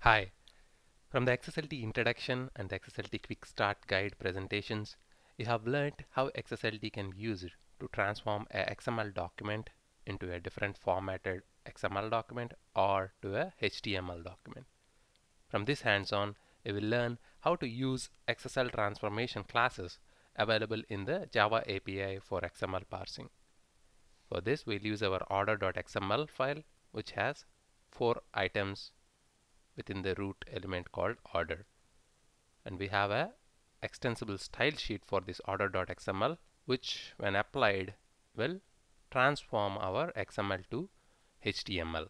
Hi. From the XSLT introduction and the XSLT quick start guide presentations, you have learned how XSLT can be used to transform a XML document into a different formatted XML document or to a HTML document. From this hands-on, you will learn how to use XSL transformation classes available in the Java API for XML parsing. For this, we'll use our order.xml file, which has four items within the root element called order. And we have a extensible style sheet for this order.xml which when applied will transform our XML to HTML.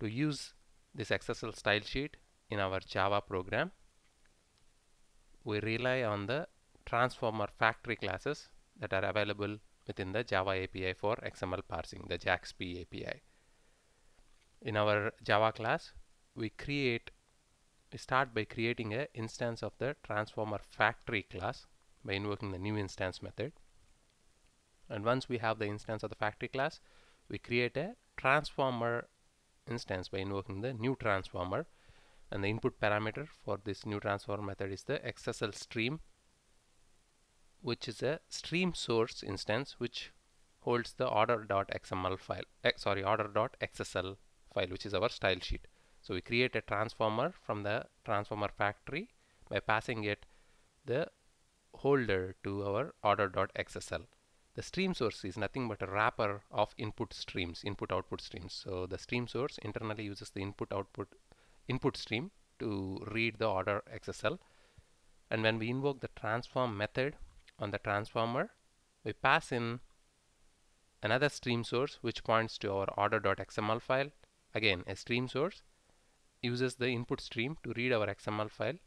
To use this XSL style sheet in our Java program, we rely on the transformer factory classes that are available within the Java API for XML parsing, the JAXP API. In our Java class, we create we start by creating an instance of the transformer factory class by invoking the new instance method. And once we have the instance of the factory class we create a transformer instance by invoking the new transformer. And the input parameter for this new transformer method is the XSL stream which is a stream source instance which holds the order.xml file eh, sorry order.xsl file which is our style sheet so we create a transformer from the transformer factory by passing it the holder to our order.xsl. The stream source is nothing but a wrapper of input streams, input output streams. So the stream source internally uses the input output input stream to read the order XSL. And when we invoke the transform method on the transformer, we pass in another stream source which points to our order.xml file. Again, a stream source uses the input stream to read our XML file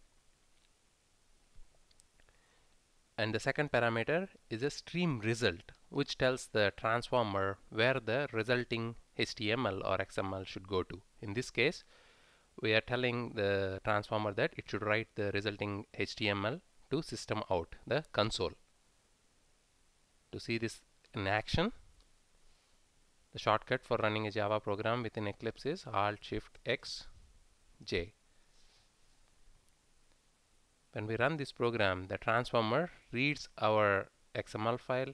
and the second parameter is a stream result which tells the transformer where the resulting HTML or XML should go to. In this case we are telling the transformer that it should write the resulting HTML to system out the console. To see this in action the shortcut for running a Java program within Eclipse is Alt Shift X j. When we run this program, the transformer reads our XML file,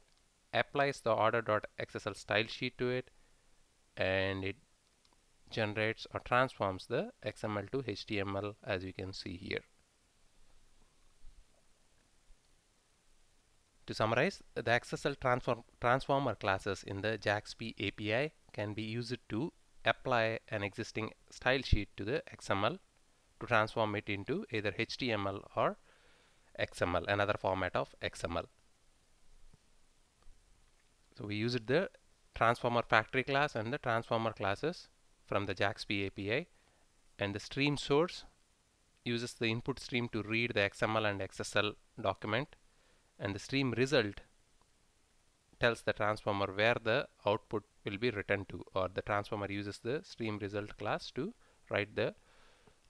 applies the order.xsl style sheet to it, and it generates or transforms the XML to HTML as you can see here. To summarize, the XSL transform transformer classes in the JAXP API can be used to apply an existing style sheet to the XML to transform it into either HTML or XML, another format of XML. So we used the transformer factory class and the transformer classes from the JAXP API and the stream source uses the input stream to read the XML and XSL document and the stream result tells the transformer where the output will be written to or the transformer uses the stream result class to write the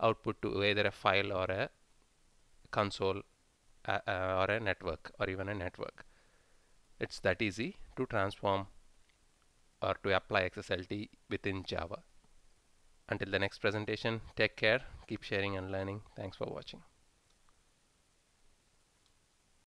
output to either a file or a console uh, uh, or a network or even a network. It's that easy to transform or to apply XSLT within Java. Until the next presentation, take care, keep sharing and learning. Thanks for watching.